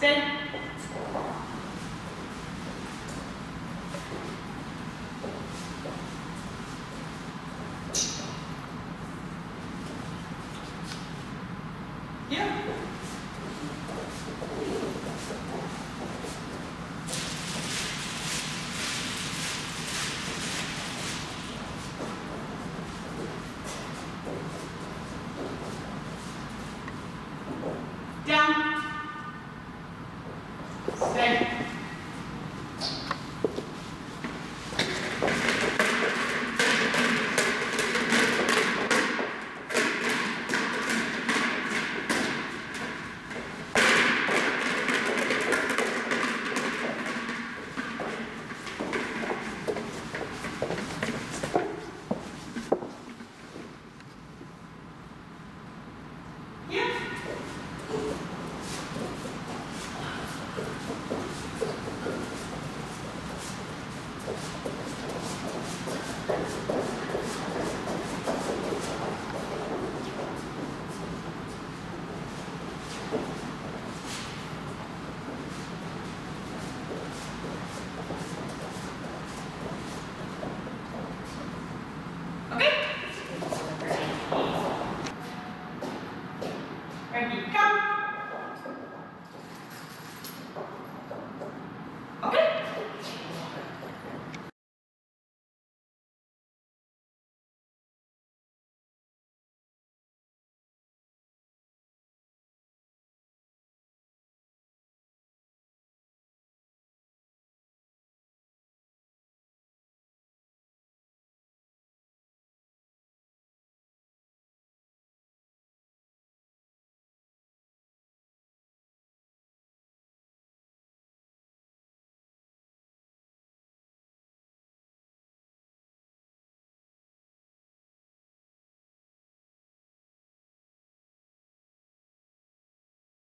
Stay. Yeah. Stay. Yeah.